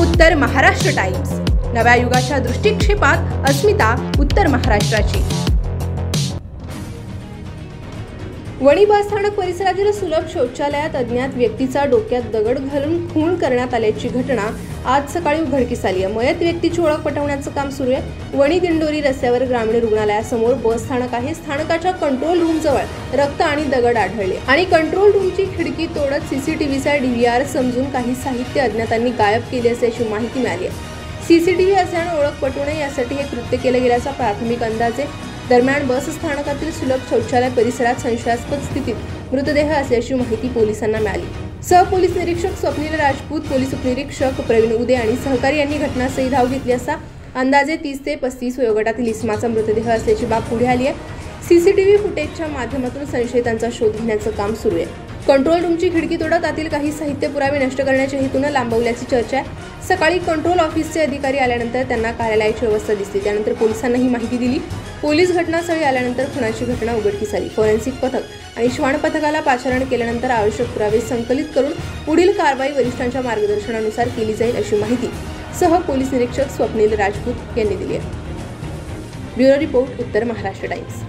उत्तर महाराष्ट्र टाइम्स. नव्या युगाच्या दृष्टिक्षेपात अस्मिता उत्तर महाराष्ट्राची. वणी बसस्थानक परिसरातील सुलभ शौचालयात अज्ञात व्यक्तीचा डोक्यात दगड घालून खून करण्यात आल्याची घटना आज सकाळी उघडकीस आली. आहे मयत व्यक्तीची ओळख पटवण्याचं काम सुरू आहे. वणी दिंडोरी रस्त्यावर ग्रामीण रुग्णालयासमोर बस स्थानक आहे. स्थानकाच्या कंट्रोल रूम जवळ रक्त आणि दगड आढळले आणि कंट्रोल रूमची खिडकी तोडत सीसीटीव्हीचा डीव्हीआर समजून काही साहित्य अज्ञातांनी गायब केले असल्याची माहिती मिळाली आहे. सीसीटीव्ही असल्यानं ओळख पटवणे यासाठी हे कृत्य केलं गेल्याचा प्राथमिक अंदाज आहे. दरम्यान बस स्थानकातील सुलभ शौचालय परिसरात संशयास्पद स्थितीत मृतदेह असल्याची माहिती पोलिसांना मिळाली. सहपोलीस निरीक्षक स्वप्नील राजपूत पोलीस उपनिरीक्षक प्रवीण उदे आणि सहकारी यांनी घटनास्थळी धाव घेतली असता अंदाजे तीस ते पस्तीस वयोगटातील इस्माचा मृतदेह असल्याची बाब पुढे आली आहे. सीसीटीव्ही फुटेजच्या माध्यमातून संशयितांचा शोध घेण्याचं काम सुरू आहे. कंट्रोल रूमची खिडकी तोडत आतील काही साहित्य पुरावे नष्ट करण्याच्या हेतूनं लांबवल्याची चर्चा आहे. सकाळी कंट्रोल ऑफिसचे अधिकारी आल्यानंतर त्यांना कार्यालयाची व्यवस्था दिसली. त्यानंतर पोलिसांना ही माहिती दिली. पोलीस घटनास्थळी आल्यानंतर खुनाची घटना उघडकीस आली. फॉरेन्सिक पथक आणि श्वान पथकाला पाचारण केल्यानंतर आवश्यक पुरावे संकलित करून पुढील कारवाई वरिष्ठांच्या मार्गदर्शनानुसार केली जाईल अशी माहिती सह पोलीस निरीक्षक स्वप्नील राजपूत यांनी दिली आहे. ब्युरो रिपोर्ट उत्तर महाराष्ट्र टाइम्स.